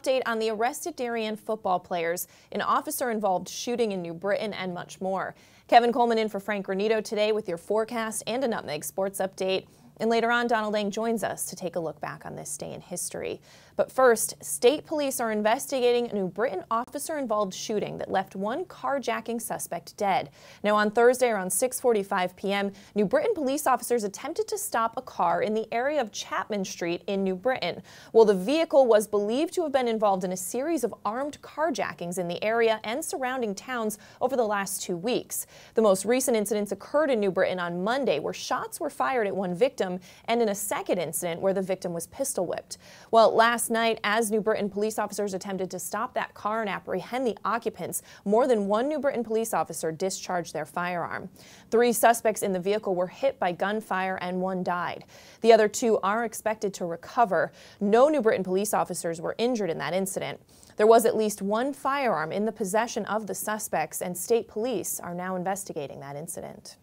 update on the arrested Darien football players, an officer-involved shooting in New Britain, and much more. Kevin Coleman in for Frank Granito today with your forecast and a Nutmeg Sports update. And later on, Donald Lang joins us to take a look back on this day in history. But first, state police are investigating a New Britain officer-involved shooting that left one carjacking suspect dead. Now, on Thursday around 6.45 p.m., New Britain police officers attempted to stop a car in the area of Chapman Street in New Britain. Well, the vehicle was believed to have been involved in a series of armed carjackings in the area and surrounding towns over the last two weeks. The most recent incidents occurred in New Britain on Monday, where shots were fired at one victim, and in a second incident where the victim was pistol whipped. Well, last night, as New Britain police officers attempted to stop that car and apprehend the occupants, more than one New Britain police officer discharged their firearm. Three suspects in the vehicle were hit by gunfire and one died. The other two are expected to recover. No New Britain police officers were injured in that incident. There was at least one firearm in the possession of the suspects, and state police are now investigating that incident.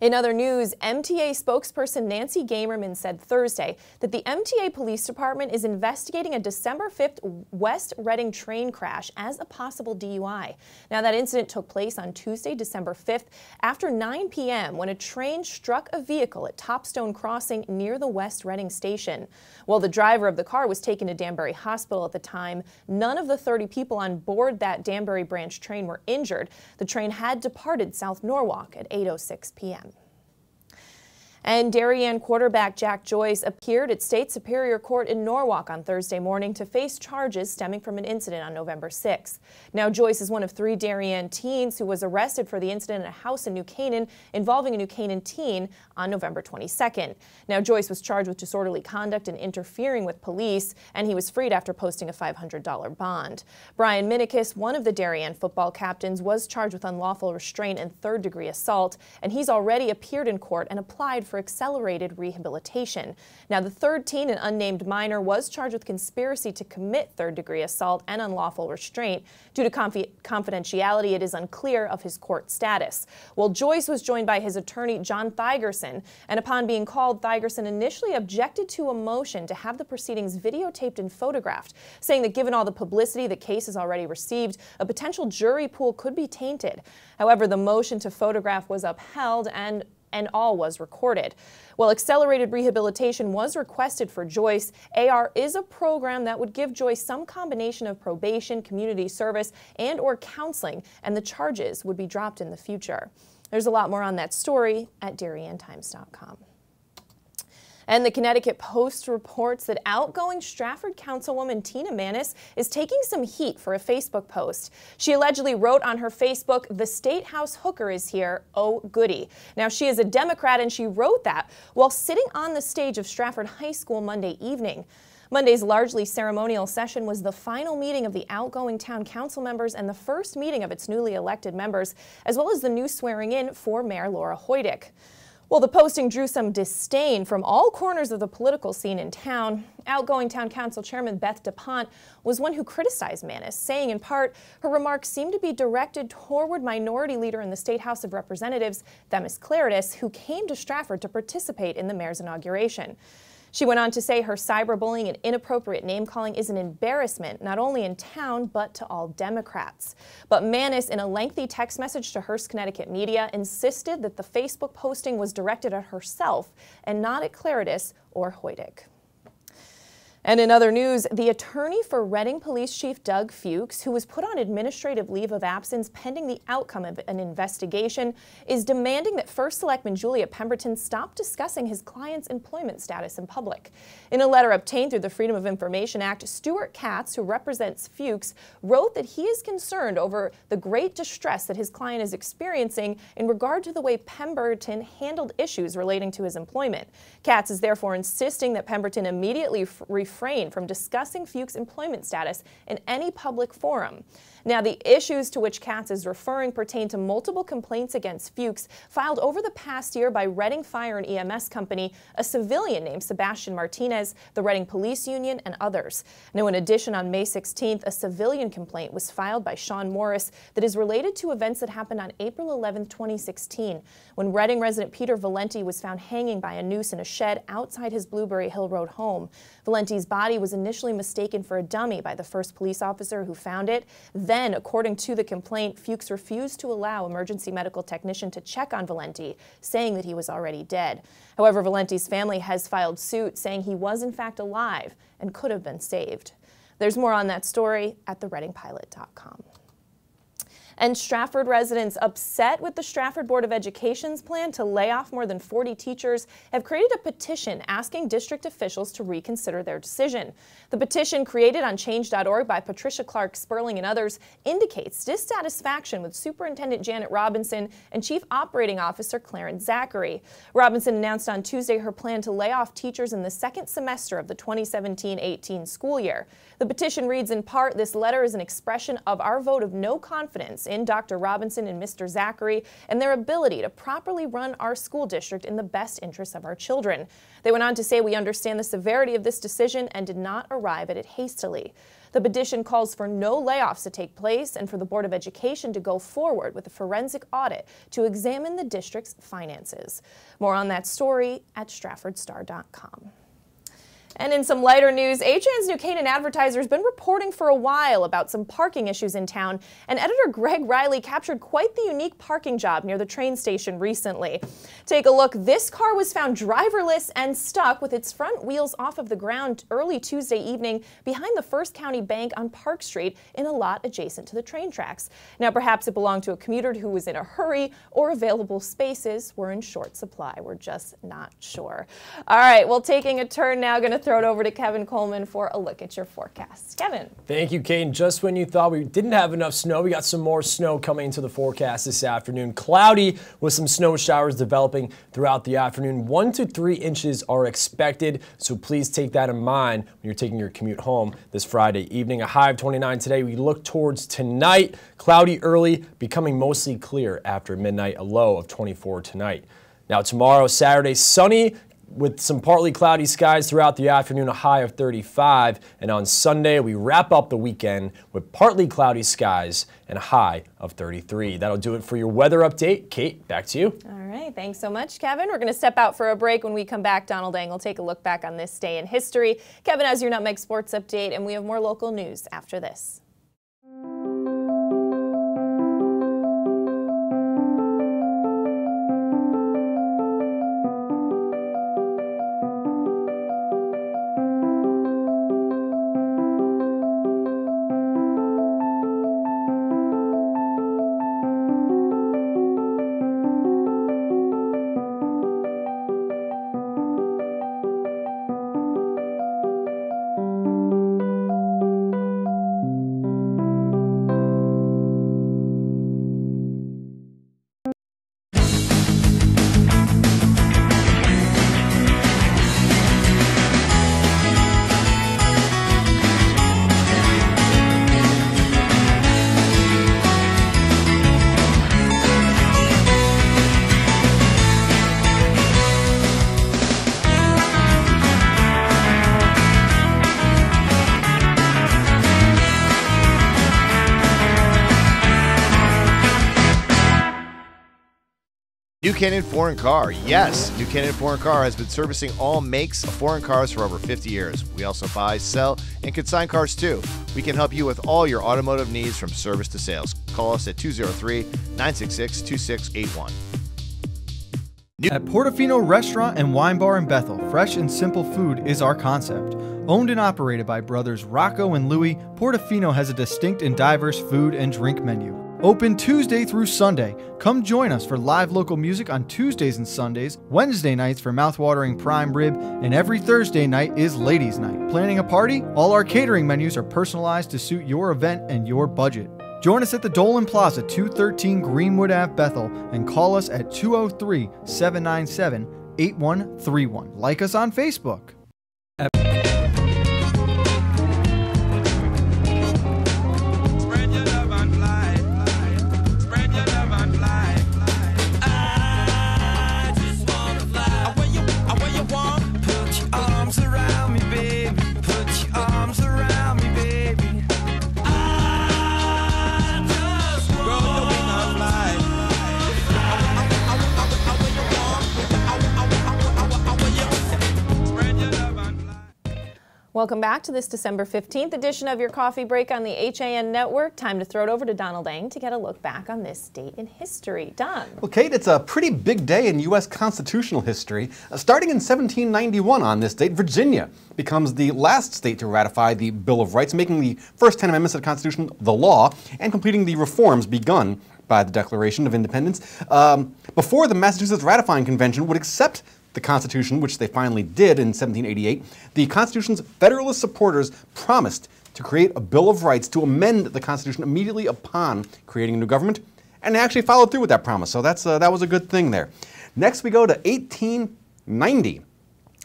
In other news, MTA spokesperson Nancy Gamerman said Thursday that the MTA Police Department is investigating a December 5th West Redding train crash as a possible DUI. Now, that incident took place on Tuesday, December 5th after 9 p.m. when a train struck a vehicle at Topstone Crossing near the West Redding station. While the driver of the car was taken to Danbury Hospital at the time, none of the 30 people on board that Danbury branch train were injured. The train had departed South Norwalk at 8.06 p.m. And Darien quarterback Jack Joyce appeared at State Superior Court in Norwalk on Thursday morning to face charges stemming from an incident on November 6. Now, Joyce is one of three Darien teens who was arrested for the incident at a house in New Canaan involving a New Canaan teen on November 22nd. Now, Joyce was charged with disorderly conduct and interfering with police, and he was freed after posting a $500 bond. Brian Minikis, one of the Darien football captains, was charged with unlawful restraint and third degree assault, and he's already appeared in court and applied for accelerated rehabilitation. Now, the third teen, an unnamed minor, was charged with conspiracy to commit third-degree assault and unlawful restraint. Due to confi confidentiality, it is unclear of his court status. Well, Joyce was joined by his attorney, John Thigerson, and upon being called, Thigerson initially objected to a motion to have the proceedings videotaped and photographed, saying that given all the publicity the case has already received, a potential jury pool could be tainted. However, the motion to photograph was upheld and and all was recorded. While accelerated rehabilitation was requested for Joyce, AR is a program that would give Joyce some combination of probation, community service, and or counseling, and the charges would be dropped in the future. There's a lot more on that story at DarienTimes.com. And the Connecticut Post reports that outgoing Stratford Councilwoman Tina Manis is taking some heat for a Facebook post. She allegedly wrote on her Facebook, the State House hooker is here, oh goody. Now she is a Democrat and she wrote that while sitting on the stage of Stratford High School Monday evening. Monday's largely ceremonial session was the final meeting of the outgoing town council members and the first meeting of its newly elected members, as well as the new swearing in for Mayor Laura Hoydick. Well, the posting drew some disdain from all corners of the political scene in town. Outgoing Town Council Chairman Beth Daponte was one who criticized Manis, saying in part her remarks seemed to be directed toward Minority Leader in the State House of Representatives, Themis Klarides, who came to Stratford to participate in the mayor's inauguration. She went on to say her cyberbullying and inappropriate name-calling is an embarrassment, not only in town, but to all Democrats. But Manis, in a lengthy text message to Hearst, Connecticut media, insisted that the Facebook posting was directed at herself and not at Klarides or Hoydick. And in other news, the attorney for Redding Police Chief Doug Fuchs, who was put on administrative leave of absence pending the outcome of an investigation, is demanding that First Selectman Julia Pemberton stop discussing his client's employment status in public. In a letter obtained through the Freedom of Information Act, Stuart Katz, who represents Fuchs, wrote that he is concerned over the great distress that his client is experiencing in regard to the way Pemberton handled issues relating to his employment. Katz is therefore insisting that Pemberton immediately refrain from discussing Fuchs' employment status in any public forum. Now, the issues to which Katz is referring pertain to multiple complaints against Fuchs filed over the past year by Redding Fire and EMS Company, a civilian named Sebastian Martinez, the Redding Police Union, and others. Now, in addition, on May 16th, a civilian complaint was filed by Sean Morris that is related to events that happened on April 11, 2016, when Redding resident Peter Valenti was found hanging by a noose in a shed outside his Blueberry Hill Road home. Valenti's body was initially mistaken for a dummy by the first police officer who found it. Then, according to the complaint, Fuchs refused to allow emergency medical technician to check on Valenti, saying that he was already dead. However, Valenti's family has filed suit saying he was in fact alive and could have been saved. There's more on that story at thereddingpilot.com. And Stratford residents upset with the Stratford Board of Education's plan to lay off more than 40 teachers have created a petition asking district officials to reconsider their decision. The petition created on change.org by Patricia Clark Sperling and others indicates dissatisfaction with Superintendent Janet Robinson and Chief Operating Officer Clarence Zachary. Robinson announced on Tuesday her plan to lay off teachers in the second semester of the 2017-18 school year. The petition reads in part, this letter is an expression of our vote of no confidence in Dr. Robinson and Mr. Zachary and their ability to properly run our school district in the best interests of our children. They went on to say we understand the severity of this decision and did not arrive at it hastily. The petition calls for no layoffs to take place and for the Board of Education to go forward with a forensic audit to examine the district's finances. More on that story at StratfordStar.com. And in some lighter news, HAN's New Canaan Advertiser has been reporting for a while about some parking issues in town, and editor Greg Riley captured quite the unique parking job near the train station recently. Take a look. This car was found driverless and stuck with its front wheels off of the ground early Tuesday evening behind the First County Bank on Park Street in a lot adjacent to the train tracks. Now, perhaps it belonged to a commuter who was in a hurry or available spaces were in short supply. We're just not sure. All right, well, taking a turn now, going to throw it over to Kevin Coleman for a look at your forecast. Kevin. Thank you, Kate. Just when you thought we didn't have enough snow, we got some more snow coming into the forecast this afternoon. Cloudy with some snow showers developing throughout the afternoon. One to three inches are expected, so please take that in mind when you're taking your commute home this Friday evening. A high of 29 today. We look towards tonight. Cloudy early, becoming mostly clear after midnight. A low of 24 tonight. Now tomorrow, Saturday, sunny with some partly cloudy skies throughout the afternoon, a high of 35. And on Sunday, we wrap up the weekend with partly cloudy skies and a high of 33. That'll do it for your weather update. Kate, back to you. All right. Thanks so much, Kevin. We're going to step out for a break. When we come back, Donald Ang will take a look back on this day in history. Kevin has your Nutmeg Sports Update, and we have more local news after this. New Canaan Foreign Car. Yes, New Canaan Foreign Car has been servicing all makes of foreign cars for over 50 years. We also buy, sell, and consign cars too. We can help you with all your automotive needs from service to sales. Call us at 203 966 2681. At Portofino Restaurant and Wine Bar in Bethel, fresh and simple food is our concept. Owned and operated by brothers Rocco and Louie, Portofino has a distinct and diverse food and drink menu. Open Tuesday through Sunday. Come join us for live local music on Tuesdays and Sundays, Wednesday nights for mouthwatering prime rib, and every Thursday night is ladies' night. Planning a party? All our catering menus are personalized to suit your event and your budget. Join us at the Dolan Plaza, 213 Greenwood Ave, Bethel, and call us at 203 797 8131. Like us on Facebook. Welcome back to this December 15th edition of your coffee break on the HAN network. Time to throw it over to Donald Eng to get a look back on this date in history. Don. Well, Kate, it's a pretty big day in U.S. constitutional history. Uh, starting in 1791 on this date, Virginia becomes the last state to ratify the Bill of Rights, making the first 10 amendments of the Constitution the law and completing the reforms begun by the Declaration of Independence. Um, before the Massachusetts Ratifying Convention would accept the Constitution, which they finally did in 1788, the Constitution's Federalist supporters promised to create a Bill of Rights to amend the Constitution immediately upon creating a new government, and they actually followed through with that promise. So that's uh, that was a good thing there. Next, we go to 1890.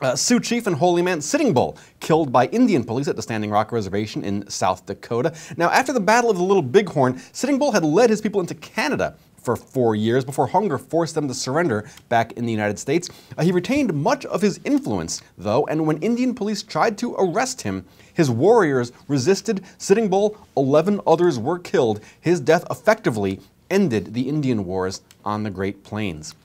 Uh, Sioux Chief and Holy Man Sitting Bull killed by Indian police at the Standing Rock Reservation in South Dakota. Now, after the Battle of the Little Bighorn, Sitting Bull had led his people into Canada for four years before hunger forced them to surrender back in the United States. Uh, he retained much of his influence, though, and when Indian police tried to arrest him, his warriors resisted Sitting Bull. Eleven others were killed. His death effectively ended the Indian Wars on the Great Plains.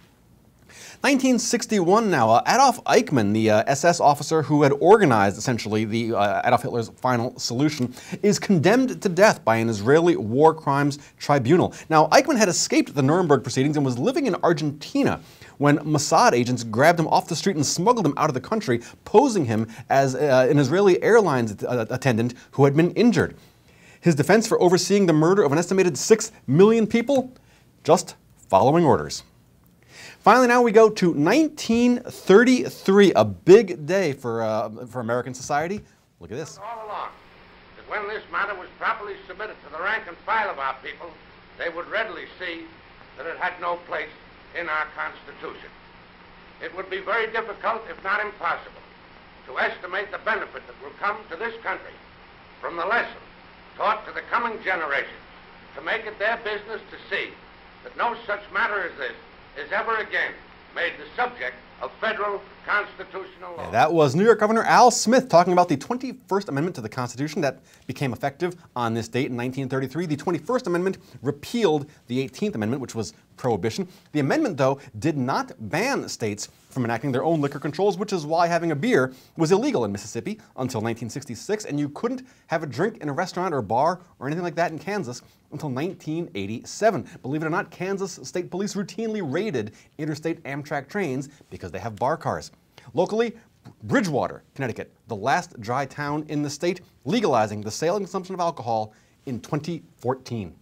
1961 now, uh, Adolf Eichmann, the uh, SS officer who had organized essentially the uh, Adolf Hitler's final solution, is condemned to death by an Israeli war crimes tribunal. Now, Eichmann had escaped the Nuremberg proceedings and was living in Argentina when Mossad agents grabbed him off the street and smuggled him out of the country, posing him as uh, an Israeli airlines uh, attendant who had been injured. His defense for overseeing the murder of an estimated 6 million people? Just following orders. Finally, now we go to 1933, a big day for, uh, for American society. Look at this. All along, that when this matter was properly submitted to the rank and file of our people, they would readily see that it had no place in our Constitution. It would be very difficult, if not impossible, to estimate the benefit that will come to this country from the lesson taught to the coming generations to make it their business to see that no such matter as this is ever again made the subject of federal constitutional law. Yeah, that was New York Governor Al Smith talking about the 21st Amendment to the Constitution that became effective on this date in 1933. The 21st Amendment repealed the 18th Amendment, which was prohibition. The amendment, though, did not ban states from enacting their own liquor controls, which is why having a beer was illegal in Mississippi until 1966, and you couldn't have a drink in a restaurant or bar or anything like that in Kansas until 1987. Believe it or not, Kansas State Police routinely raided interstate Amtrak trains because they have bar cars. Locally, Bridgewater, Connecticut, the last dry town in the state, legalizing the sale and consumption of alcohol in 2014.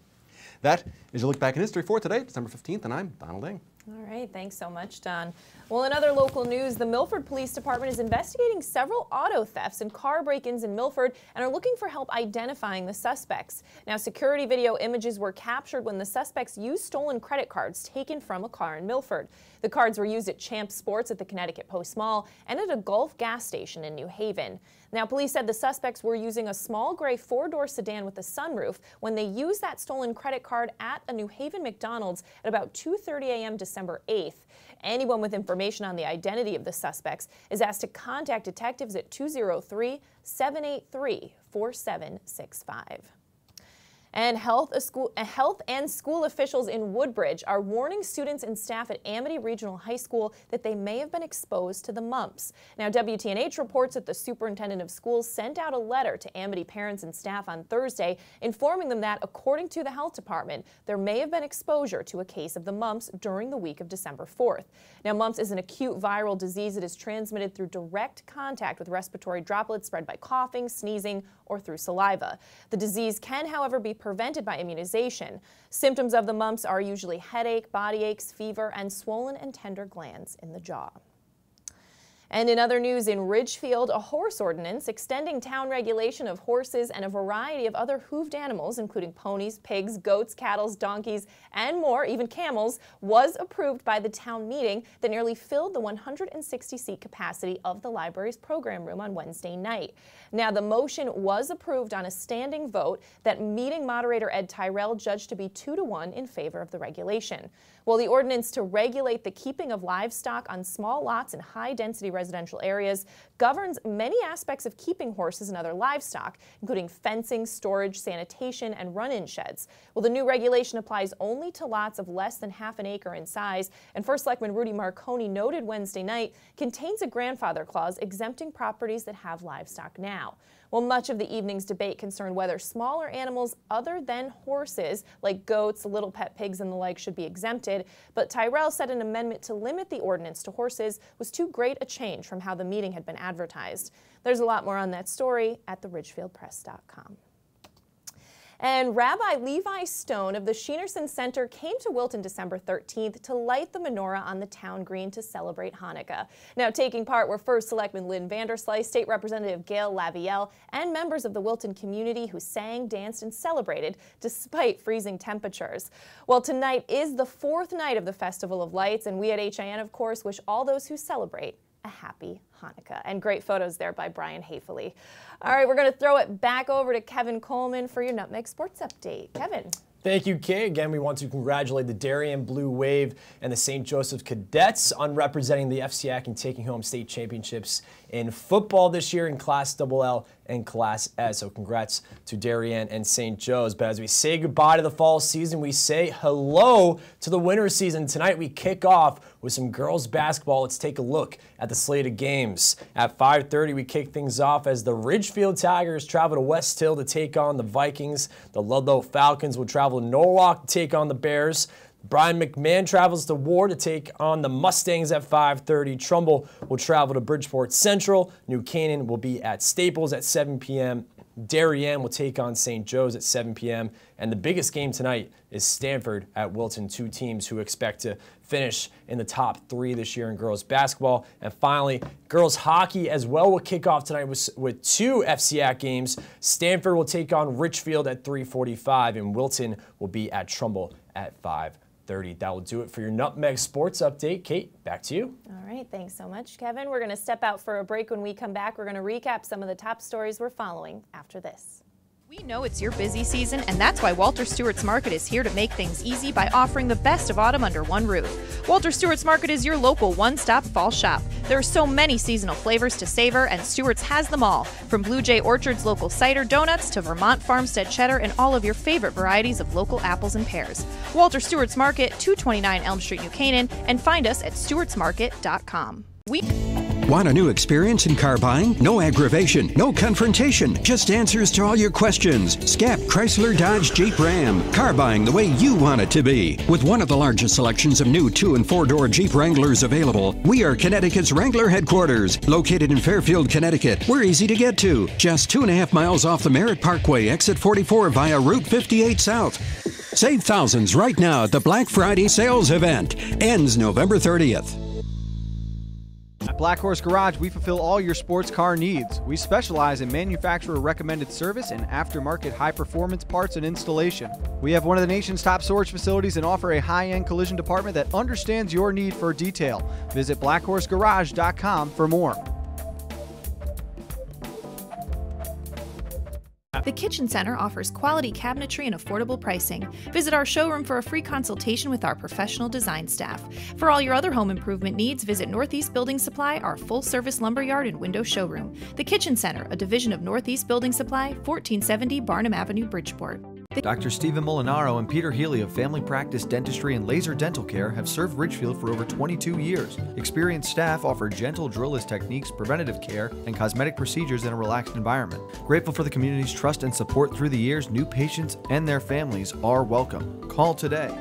That is your look back in history for today, December 15th, and I'm Donald Eng. All right, thanks so much, Don. Well, in other local news, the Milford Police Department is investigating several auto thefts and car break-ins in Milford and are looking for help identifying the suspects. Now, security video images were captured when the suspects used stolen credit cards taken from a car in Milford. The cards were used at Champ Sports at the Connecticut Post Mall and at a Gulf gas station in New Haven. Now, police said the suspects were using a small gray four-door sedan with a sunroof when they used that stolen credit card at a New Haven McDonald's at about 2.30 a.m. December 8th. Anyone with information on the identity of the suspects is asked to contact detectives at 203 783 4765. And health, school, health, and school officials in Woodbridge are warning students and staff at Amity Regional High School that they may have been exposed to the mumps. Now, WTNH reports that the superintendent of schools sent out a letter to Amity parents and staff on Thursday informing them that, according to the health department, there may have been exposure to a case of the mumps during the week of December 4th. Now, mumps is an acute viral disease that is transmitted through direct contact with respiratory droplets spread by coughing, sneezing, or through saliva. The disease can, however, be prevented by immunization. Symptoms of the mumps are usually headache, body aches, fever, and swollen and tender glands in the jaw. And in other news, in Ridgefield, a horse ordinance extending town regulation of horses and a variety of other hooved animals, including ponies, pigs, goats, cattle, donkeys, and more, even camels, was approved by the town meeting that nearly filled the 160-seat capacity of the library's program room on Wednesday night. Now, the motion was approved on a standing vote that meeting moderator Ed Tyrell judged to be two to one in favor of the regulation. Well, the ordinance to regulate the keeping of livestock on small lots in high density residential areas governs many aspects of keeping horses and other livestock, including fencing, storage, sanitation, and run in sheds. Well, the new regulation applies only to lots of less than half an acre in size, and First Selectman Rudy Marconi noted Wednesday night contains a grandfather clause exempting properties that have livestock now. Well, much of the evening's debate concerned whether smaller animals other than horses, like goats, little pet pigs, and the like, should be exempted. But Tyrell said an amendment to limit the ordinance to horses was too great a change from how the meeting had been advertised. There's a lot more on that story at theridgefieldpress.com. And Rabbi Levi Stone of the Schneerson Center came to Wilton December 13th to light the menorah on the town green to celebrate Hanukkah. Now, taking part were First Selectman Lynn Vanderslice, State Representative Gail Lavielle, and members of the Wilton community who sang, danced, and celebrated despite freezing temperatures. Well, tonight is the fourth night of the Festival of Lights, and we at HAN, of course, wish all those who celebrate a happy Hanukkah. And great photos there by Brian Haeffele. All right, we're going to throw it back over to Kevin Coleman for your Nutmeg Sports Update. Kevin. Thank you, Kay. Again, we want to congratulate the Darien Blue Wave and the St. Joseph Cadets on representing the FCIAC and taking home state championships in football this year in Class LL and Class S. So congrats to Darien and St. Joe's. But as we say goodbye to the fall season, we say hello to the winter season. Tonight we kick off with some girls basketball. Let's take a look at the slate of games. At 5.30, we kick things off as the Ridgefield Tigers travel to Westhill to take on the Vikings. The Ludlowe Falcons will travel to Norwalk to take on the Bears. Brien McMahon travels to Warde to take on the Mustangs at 5.30. Trumbull will travel to Bridgeport Central. New Canaan will be at Staples at 7 p.m. Darien will take on St. Joe's at 7 p.m. And the biggest game tonight is Stamford at Wilton, two teams who expect to finish in the top three this year in girls basketball. And finally, girls hockey as well will kick off tonight with, with two FCIAC games. Stamford will take on Ridgefield at 345 and Wilton will be at Trumbull at 5 30. That will do it for your Nutmeg Sports Update. Kate, back to you. All right, thanks so much, Kevin. We're going to step out for a break. When we come back, we're going to recap some of the top stories we're following after this. We know it's your busy season, and that's why Walter Stewart's Market is here to make things easy by offering the best of autumn under one roof. Walter Stewart's Market is your local one stop fall shop. There are so many seasonal flavors to savor, and Stewart's has them all from Blue Jay Orchard's local cider donuts to Vermont Farmstead cheddar and all of your favorite varieties of local apples and pears. Walter Stewart's Market, 229 Elm Street, New Canaan, and find us at stewartsmarket.com. We Want a new experience in car buying? No aggravation, no confrontation, just answers to all your questions. Scap Chrysler Dodge Jeep Ram. Car buying the way you want it to be. With one of the largest selections of new two and four door Jeep Wranglers available, we are Connecticut's Wrangler headquarters. Located in Fairfield, Connecticut, we're easy to get to. Just two and a half miles off the Merritt Parkway, exit 44 via Route 58 South. Save thousands right now at the Black Friday sales event. Ends November 30th. Black Horse Garage, we fulfill all your sports car needs. We specialize in manufacturer recommended service and aftermarket high performance parts and installation. We have one of the nation's top storage facilities and offer a high end collision department that understands your need for detail. Visit blackhorsegarage.com for more. The Kitchen Center offers quality cabinetry and affordable pricing. Visit our showroom for a free consultation with our professional design staff. For all your other home improvement needs, visit Northeast Building Supply, our full service lumberyard and window showroom. The Kitchen Center, a division of Northeast Building Supply, 1470 Barnum Avenue, Bridgeport. Dr. Stephen Molinaro and Peter Healy of Family Practice Dentistry and Laser Dental Care have served Ridgefield for over 22 years. Experienced staff offer gentle drillless techniques, preventative care, and cosmetic procedures in a relaxed environment. Grateful for the community's trust and support through the years, new patients and their families are welcome. Call today.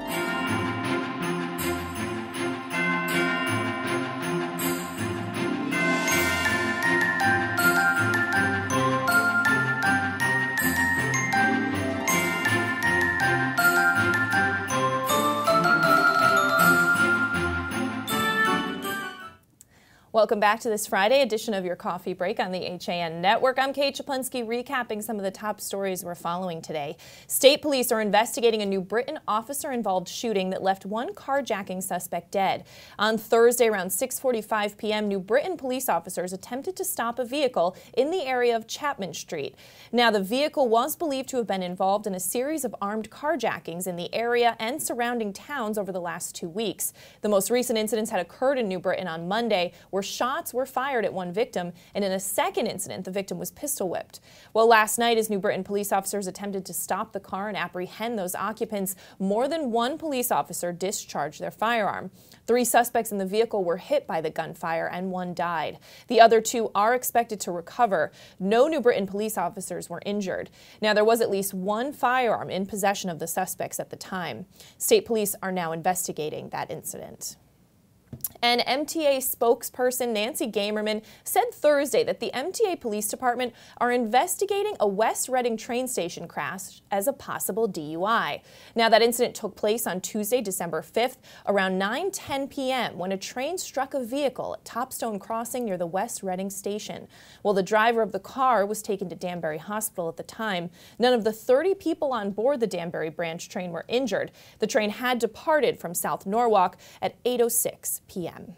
Welcome back to this Friday edition of your coffee break on the HAN network. I'm Kate Czaplinski recapping some of the top stories we're following today. State police are investigating a New Britain officer involved shooting that left one carjacking suspect dead. On Thursday around 6:45 p.m., New Britain police officers attempted to stop a vehicle in the area of Chapman Street. Now, the vehicle was believed to have been involved in a series of armed carjackings in the area and surrounding towns over the last 2 weeks. The most recent incidents had occurred in New Britain on Monday where shots were fired at one victim, and in a second incident, the victim was pistol whipped. Well, last night, as New Britain police officers attempted to stop the car and apprehend those occupants, more than one police officer discharged their firearm. Three suspects in the vehicle were hit by the gunfire, and one died. The other two are expected to recover. No New Britain police officers were injured. Now, there was at least one firearm in possession of the suspects at the time. State police are now investigating that incident. And MTA spokesperson Nancy Gamerman said Thursday that the MTA Police Department are investigating a West Redding train station crash as a possible DUI. Now, that incident took place on Tuesday, December 5th, around 9:10 p.m. when a train struck a vehicle at Topstone Crossing near the West Redding station. While the driver of the car was taken to Danbury Hospital at the time. None of the 30 people on board the Danbury branch train were injured. The train had departed from South Norwalk at 8:06 p.m.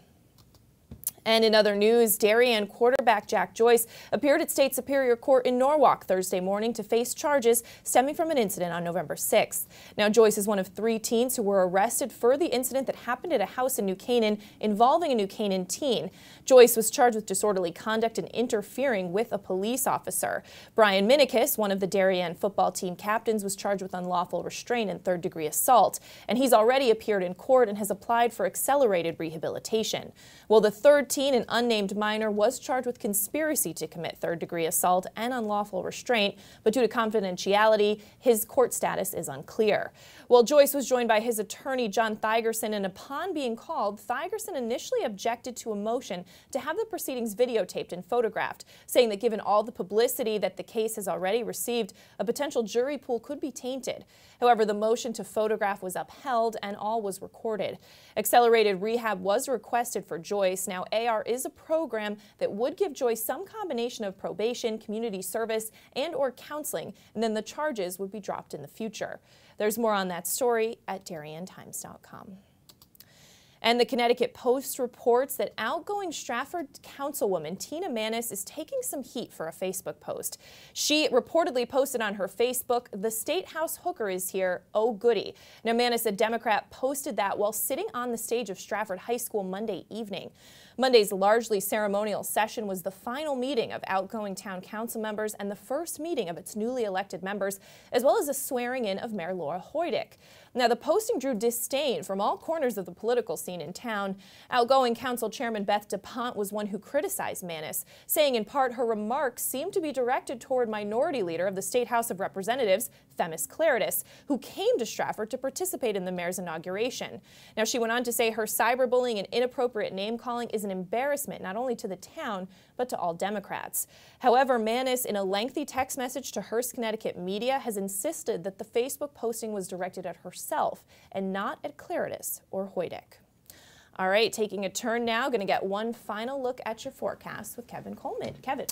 And in other news, Darien quarterback Jack Joyce appeared at State Superior Court in Norwalk Thursday morning to face charges stemming from an incident on November 6th. Now, Joyce is one of three teens who were arrested for the incident that happened at a house in New Canaan involving a New Canaan teen. Joyce was charged with disorderly conduct and interfering with a police officer. Brian Minikis, one of the Darien football team captains, was charged with unlawful restraint and third degree assault, and he's already appeared in court and has applied for accelerated rehabilitation. Well, the third an unnamed minor, was charged with conspiracy to commit third degree assault and unlawful restraint, but due to confidentiality, his court status is unclear. Well, Joyce was joined by his attorney, John Thigerson, and upon being called, Thigerson initially objected to a motion to have the proceedings videotaped and photographed, saying that given all the publicity that the case has already received, a potential jury pool could be tainted. However, the motion to photograph was upheld and all was recorded. Accelerated rehab was requested for Joyce. Now, AR is a program that would give Joyce some combination of probation, community service, and or counseling, and then the charges would be dropped in the future. There's more on that story at DarienTimes.com. And the Connecticut Post reports that outgoing Stratford councilwoman Tina Manis is taking some heat for a Facebook post. She reportedly posted on her Facebook, the State House hooker is here, oh goody. Now Manis, a Democrat, posted that while sitting on the stage of Stratford High School Monday evening. Monday's largely ceremonial session was the final meeting of outgoing town council members and the first meeting of its newly elected members, as well as a swearing in of Mayor Laura Hoydick. Now, the posting drew disdain from all corners of the political scene in town. Outgoing Council Chairman Beth Daponte was one who criticized Manis, saying in part her remarks seemed to be directed toward Minority Leader of the State House of Representatives, Themis Klarides, who came to Stratford to participate in the mayor's inauguration. Now, she went on to say her cyberbullying and inappropriate name calling is an embarrassment not only to the town, but to all Democrats. However, Manis, in a lengthy text message to Hearst, Connecticut media, has insisted that the Facebook posting was directed at herself and not at Klarides or Hoydick. All right, taking a turn now, going to get one final look at your forecast with Kevin Coleman. Kevin.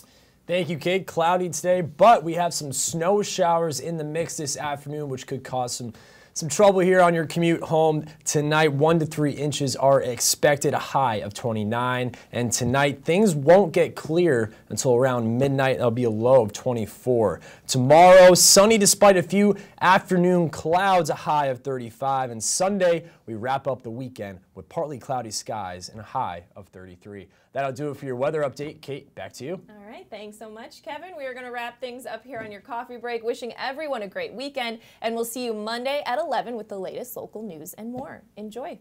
Thank you, Kate. Cloudy today, but we have some snow showers in the mix this afternoon, which could cause some some trouble here on your commute home tonight. One to three inches are expected, a high of 29. And tonight, things won't get clear until around midnight. There'll be a low of 24. Tomorrow, sunny despite a few afternoon clouds, a high of 35. And Sunday, we wrap up the weekend with partly cloudy skies and a high of 33. That'll do it for your weather update. Kate, back to you. All right, thanks so much, Kevin. We are going to wrap things up here on your coffee break. Wishing everyone a great weekend, and we'll see you Monday at 11 with the latest local news and more. Enjoy.